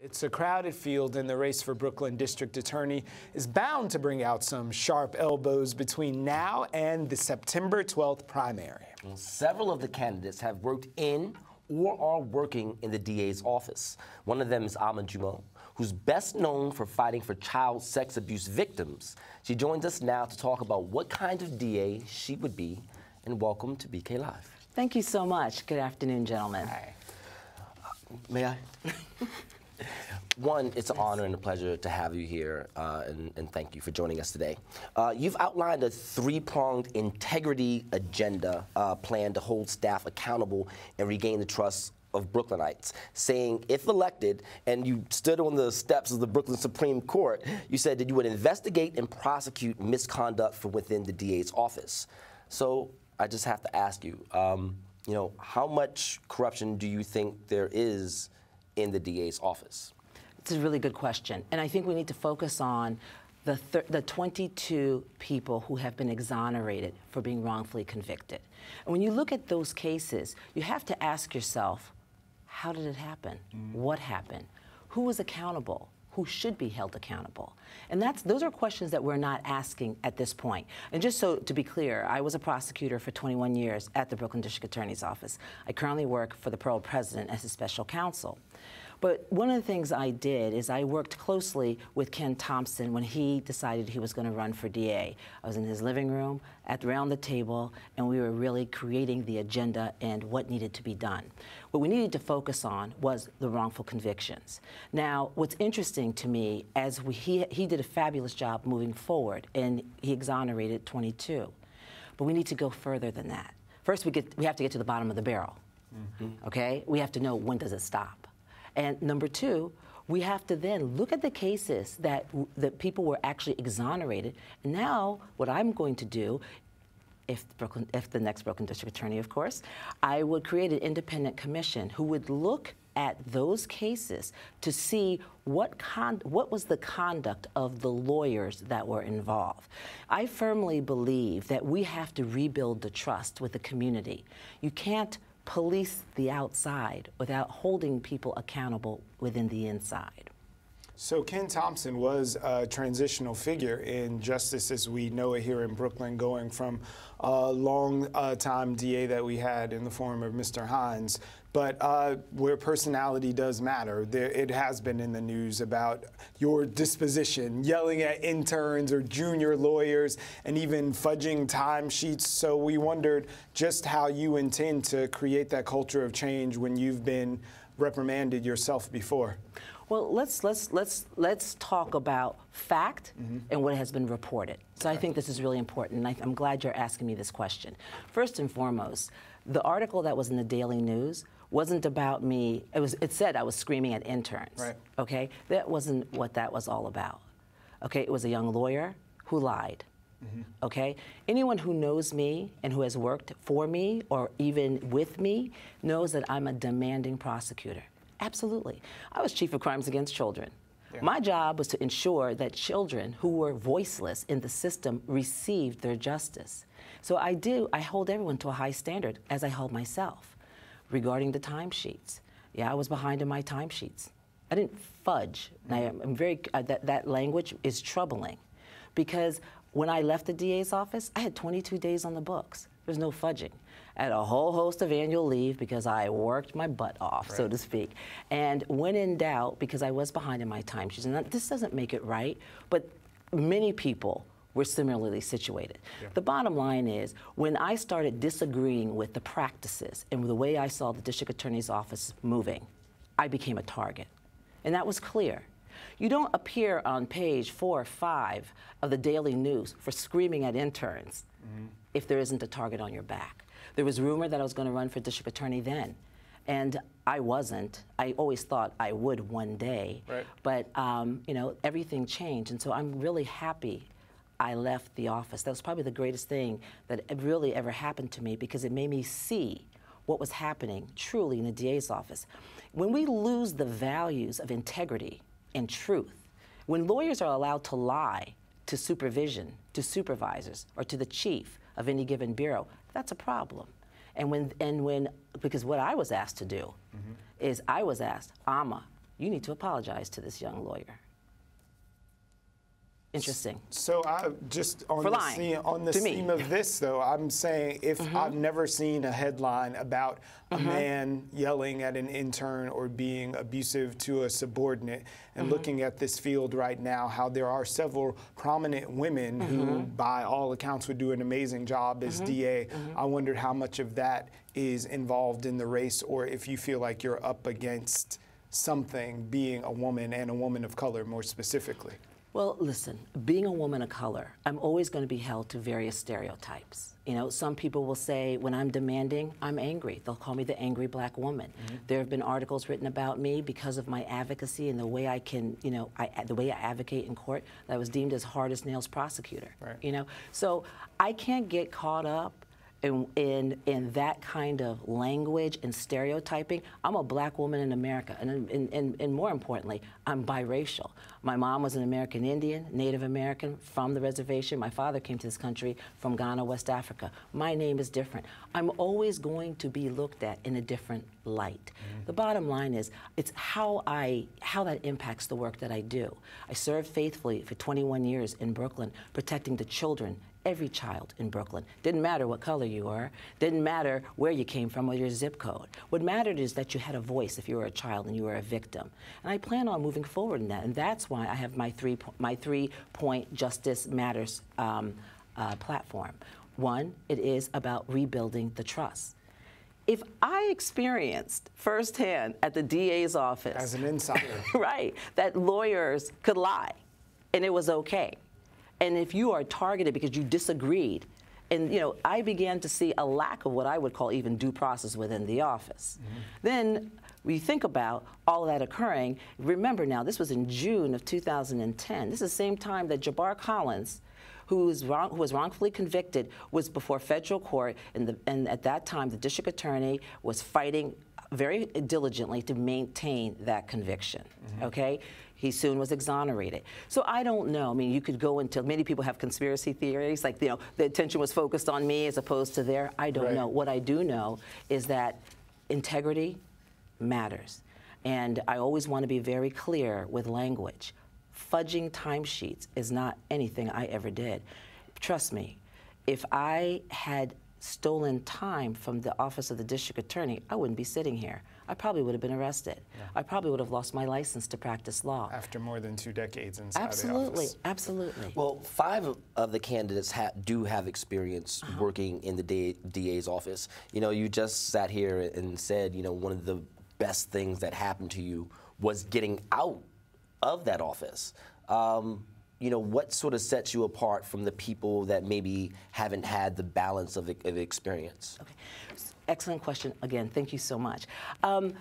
It's a crowded field, and the race for Brooklyn District Attorney is bound to bring out some sharp elbows between now and the September 12th primary. Several of the candidates have worked in or are working in the DA's office. One of them is Ama Dwimoh, who's best known for fighting for child sex abuse victims. She joins us now to talk about what kind of DA she would be, and welcome to BK Live. Thank you so much. Good afternoon, gentlemen. Hi. May I? One, it's an honor and a pleasure to have you here, uh, and, and, thank you for joining us today. Uh, you've outlined a three-pronged integrity agenda uh, plan to hold staff accountable and regain the trust of Brooklynites, saying if elected, and you stood on the steps of the Brooklyn Supreme Court, you said that you would investigate and prosecute misconduct from within the DA's office. So I just have to ask you, um, you know, how much corruption do you think there is in the DA's office? It's a really good question. And I think we need to focus on the, the 22 people who have been exonerated for being wrongfully convicted. And when you look at those cases, you have to ask yourself, how did it happen? Mm. What happened? Who was accountable? Who should be held accountable? And that's those are questions that we're not asking at this point. And just so to be clear, I was a prosecutor for 21 years at the Brooklyn District Attorney's Office. I currently work for the Borough President as his special counsel. But one of the things I did is I worked closely with Ken Thompson when he decided he was going to run for DA. I was in his living room, at around the table, and we were really creating the agenda and what needed to be done. What we needed to focus on was the wrongful convictions. Now, what's interesting to me, as we, he, he did a fabulous job moving forward, and he exonerated 22. But we need to go further than that. First, we, get, we have to get to the bottom of the barrel. Mm -hmm. Okay? We have to know when does it stop. And number two, we have to then look at the cases that that people were actually exonerated. Now, what I'm going to do, if Brooklyn, if the next Brooklyn District Attorney, of course, I would create an independent commission who would look at those cases to see what con- what was the conduct of the lawyers that were involved. I firmly believe that we have to rebuild the trust with the community. You can't police the outside without holding people accountable within the inside. So Ken Thompson was a transitional figure in justice as we know it here in Brooklyn, going from a long uh, time DA that we had in the form of Mr. Hynes but uh, where personality does matter, there, it has been in the news about your disposition, yelling at interns or junior lawyers, and even fudging timesheets. So we wondered just how you intend to create that culture of change when you've been reprimanded yourself before. Well, let's let's let's let's talk about fact mm -hmm. and what has been reported. So okay. I think this is really important. I, I'm glad you're asking me this question. First and foremost, the article that was in the Daily News wasn't about me. It was. It said I was screaming at interns. Right. Okay. That wasn't what that was all about. Okay. It was a young lawyer who lied. Mm-hmm. Okay? Anyone who knows me and who has worked for me or even with me knows that I'm a demanding prosecutor. Absolutely. I was chief of crimes against children. Yeah. My job was to ensure that children who were voiceless in the system received their justice. So I do, I hold everyone to a high standard, as I hold myself regarding the timesheets. Yeah, I was behind in my timesheets. I didn't fudge. I, am very, uh, that, that language is troubling because when I left the DA's office, I had 22 days on the books. There's no fudging. I had a whole host of annual leave because I worked my butt off, right. so to speak. And when in doubt, because I was behind in my timesheets, and this doesn't make it right, but many people we're similarly situated. Yeah. The bottom line is, when I started disagreeing with the practices and the way I saw the district attorney's office moving, I became a target. And that was clear. You don't appear on page four or five of the Daily News for screaming at interns mm-hmm. if there isn't a target on your back. There was rumor that I was going to run for district attorney then. And I wasn't. I always thought I would one day. Right. But, um, you know, everything changed. And so I'm really happy I left the office. That was probably the greatest thing that really ever happened to me because it made me see what was happening truly in the DA's office. When we lose the values of integrity and truth, when lawyers are allowed to lie to supervision, to supervisors, or to the chief of any given bureau, that's a problem. And when, and when because what I was asked to do mm -hmm. is I was asked, Ama, you need to apologize to this young lawyer. Interesting. So I just on For the, lying scene, on the theme of this though, I'm saying if Mm-hmm. I've never seen a headline about a man yelling at an intern or being abusive to a subordinate, and Mm-hmm. looking at this field right now, how there are several prominent women who, Mm-hmm. by all accounts, would do an amazing job as DA. Mm-hmm. I wondered how much of that is involved in the race, or if you feel like you're up against something being a woman and a woman of color more specifically. Well, listen, being a woman of color, I'm always going to be held to various stereotypes. You know, some people will say when I'm demanding, I'm angry. They'll call me the angry black woman. Mm-hmm. There have been articles written about me because of my advocacy and the way I can, you know, I, the way I advocate in court that I was deemed as hard as nails prosecutor. Right. You know, so I can't get caught up in, in, in that kind of language and stereotyping. I'm a black woman in America, and, and, and, and more importantly, I'm biracial. My mom was an American Indian, Native American from the reservation. My father came to this country from Ghana, West Africa. My name is different. I'm always going to be looked at in a different light. Mm-hmm. The bottom line is, it's how I how that impacts the work that I do. I served faithfully for 21 years in Brooklyn, protecting the children every child in Brooklyn. Didn't matter what color you were, didn't matter where you came from or your zip code. What mattered is that you had a voice if you were a child and you were a victim. And I plan on moving forward in that. And that's why I have my three, my three point Justice Matters um, uh, platform. One, it is about rebuilding the trust. If I experienced firsthand at the DA's office As an insider. right, that lawyers could lie and it was okay. And if you are targeted because you disagreed, and you know, I began to see a lack of what I would call even due process within the office. Mm-hmm. Then we think about all of that occurring. Remember now, this was in June of 2010. This is the same time that Jabbar Collins, who was, wrong, who was wrongfully convicted, was before federal court, the, and at that time, the district attorney was fighting very diligently to maintain that conviction. Mm-hmm. Okay? He soon was exonerated. So I don't know. I mean, you could go into many people have conspiracy theories, like you know, the attention was focused on me as opposed to there. I don't Right. know. What I do know is that integrity matters. And I always want to be very clear with language. Fudging timesheets is not anything I ever did. Trust me, if I had stolen time from the office of the district attorney, I wouldn't be sitting here. I probably would have been arrested. I probably would have lost my license to practice law. after more than two decades inside the Absolutely, office. absolutely. Well, five of- of the candidates ha- do have experience Uh-huh. working in the DA's office. You know, you just sat here and said, you know, one of the best things that happened to you was getting out of that office. Um, you know, what sort of sets you apart from the people that maybe haven't had the balance of, of experience? Okay. Excellent question. Again, thank you so much. Um,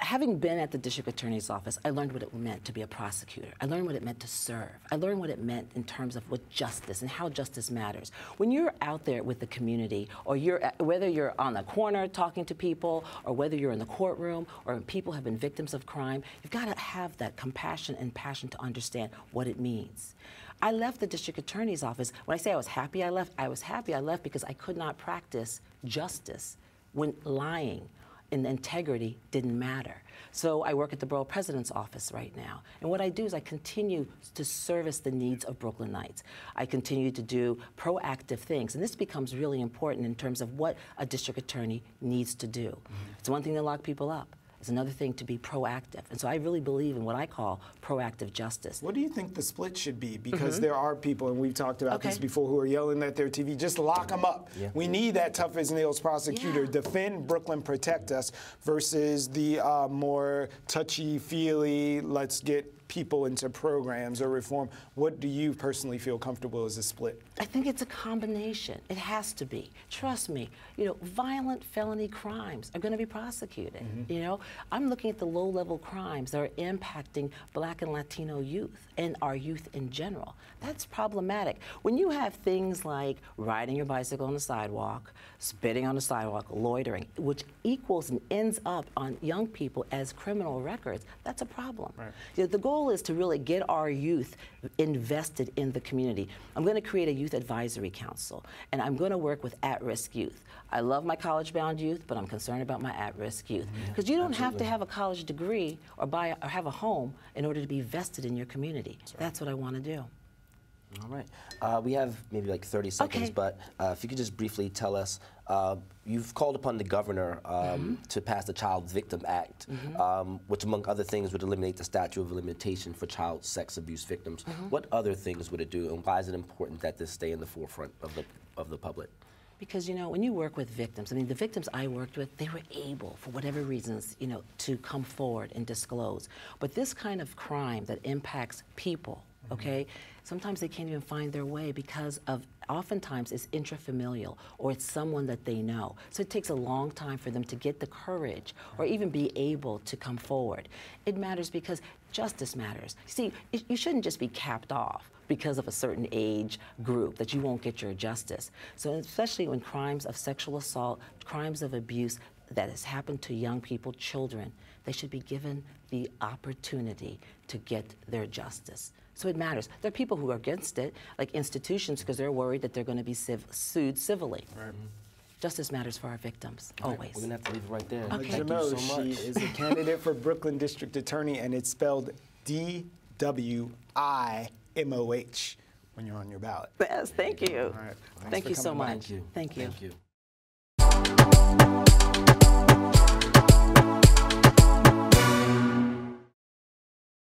having been at the district attorney's office, I learned what it meant to be a prosecutor. I learned what it meant to serve. I learned what it meant in terms of what justice and how justice matters. When you're out there with the community, or you're whether you're on the corner talking to people, or whether you're in the courtroom, or people have been victims of crime, you've got to have that compassion and passion to understand what it means. I left the district attorney's office. When I say I was happy I left, I was happy I left because I could not practice justice when lying and integrity didn't matter. So I work at the borough president's office right now. And what I do is I continue to service the needs of Brooklynites. I continue to do proactive things. And this becomes really important in terms of what a district attorney needs to do. It's one thing to lock people up. It's another thing to be proactive. And so I really believe in what I call proactive justice. What do you think the split should be? Because there are people, and we've talked about this Mm-hmm. Before, who are yelling at their TV, just lock them up. We need that tough as nails prosecutor. Yeah. Defend Brooklyn, protect us, versus the uh, more touchy feely, let's get people into programs or reform. What do you personally feel comfortable as a split? I think it's a combination. It has to be. Trust me. You know, violent felony crimes are going to be prosecuted. Mm-hmm. You know, I'm looking at the low-level crimes that are impacting Black and Latino youth and our youth in general. That's problematic. When you have things like riding your bicycle on the sidewalk, spitting on the sidewalk, loitering, which equals and ends up on young people as criminal records, that's a problem. You know, the goal goal is to really get our youth invested in the community. I'm going to create a youth advisory council, and I'm going to work with at-risk youth. I love my college-bound youth, but I'm concerned about my at-risk youth mm-hmm. because you don't have to have a college degree or buy or have a home in order to be vested in your community. That's what I want to do. All right. Uh, we have maybe like 30 seconds, Okay. but uh, if you could just briefly tell us, uh, you've called upon the governor um, Mm-hmm. to pass the Child Victim Act, um, which, among other things, would eliminate the statute of limitation for child sex abuse victims. Mm-hmm. What other things would it do, and why is it important that this stay in the forefront of the of the public? Because you know, when you work with victims, I mean, the victims I worked with, they were able, for whatever reasons, you know, to come forward and disclose. But this kind of crime that impacts people, okay, sometimes they can't even find their way because of, oftentimes it's intrafamilial or it's someone that they know. So it takes a long time for them to get the courage or even be able to come forward. It matters because justice matters. See, it, you shouldn't just be capped off because of a certain age group that you won't get your justice. So especially when crimes of sexual assault, crimes of abuse that has happened to young people, children, they should be given the opportunity to get their justice. So it matters. There are people who are against it, like institutions, because they're worried that they're going to be civ- sued civilly. Right. Mm-hmm. Justice matters for our victims, always. We're gonna have to leave it right there. Okay. Thank Jamel, you so much. she is a candidate for Brooklyn District Attorney, and it's spelled D W I M O H when you're on your ballot. Yes, thank you. All right. Thanks Thank for you so coming by. much. Thank you. Thank you. Thank you.